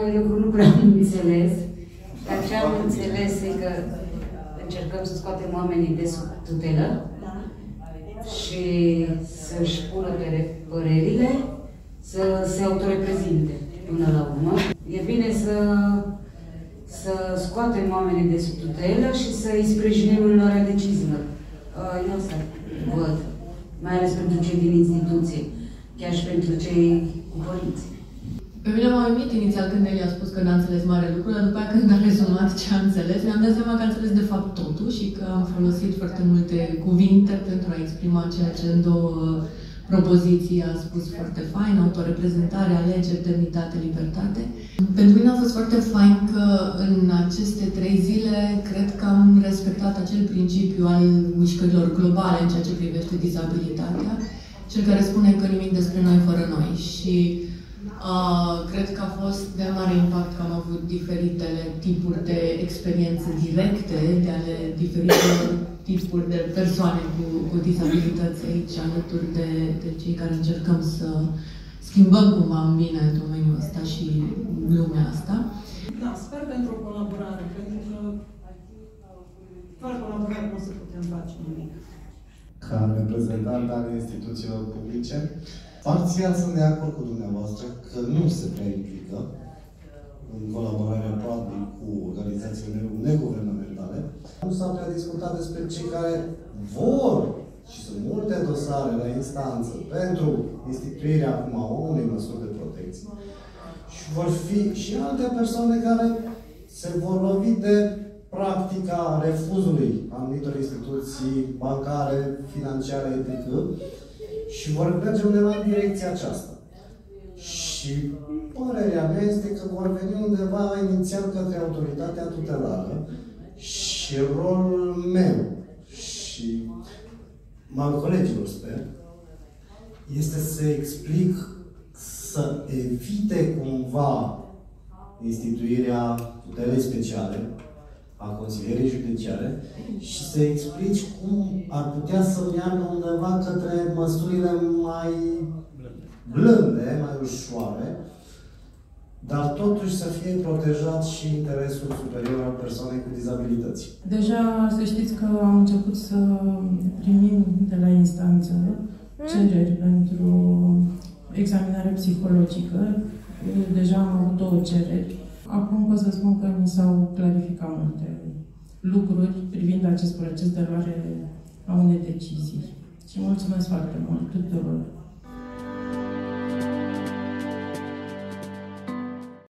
unele lucruri nu prea am înțeles, dar ce am înțeles e că încercăm să scoatem oamenii de sub tutelă și să-și pună părerile, să se autoreprezinte până la urmă. E bine să, să scoatem oamenii de sub tutelă și să îi sprijinim în luarea deciziilor. Uh, eu asta văd, mai ales pentru cei din instituție, chiar și pentru cei cu părinți. Pe mine m-a uimit inițial când el a spus că n-a înțeles mare lucru, dar după aceea când a rezumat ce a înțeles, mi-am dat seama că a înțeles de fapt totul și că am folosit foarte multe cuvinte pentru a exprima ceea ce în două propoziții a spus foarte fain, autoreprezentare, alegeri, demnitate, libertate. Pentru mine a fost foarte fain că în aceste trei zile cred că am respectat acel principiu al mișcărilor globale în ceea ce privește dizabilitatea, cel care spune că nimic despre noi fără noi. Și Uh, cred că a fost de mare impact că am avut diferitele tipuri de experiențe directe de ale diferitelor tipuri de persoane cu, cu dizabilități aici, alături de, de cei care încercăm să schimbăm cumva în bine domeniul ăsta și lumea asta. Da, sper pentru o colaborare, pentru că fără colaborare nu o să putem face nimic. Ca reprezentant al instituțiilor publice, Parțial sunt de acord cu dumneavoastră că nu se prea implică în colaborarea probabil cu organizațiile neguvernamentale. Nu s-a prea discutat despre cei care vor și sunt multe dosare la instanță pentru instituirea acum a unei măsuri de protecție. Și vor fi și alte persoane care se vor lovi de practica refuzului anumitor instituții bancare, financiare, etc și vor merge undeva în direcția aceasta. Și părerea mea este că vor veni undeva inițial către autoritatea tutelară și rolul meu și al colegilor, sper, este să explic, să evite cumva instituirea tutelei speciale, a consilierii judiciare și să explici cum ar putea să meargă undeva către măsurile mai blânde, mai ușoare, dar totuși să fie protejat și interesul superior al persoanei cu dizabilități. Deja să știți că am început să primim de la instanță cereri pentru examinare psihologică. Deja am avut două cereri Acum pot să spun că mi s-au clarificat multe lucruri privind acest proces de luare a unei decizii. Și mulțumesc foarte mult tuturor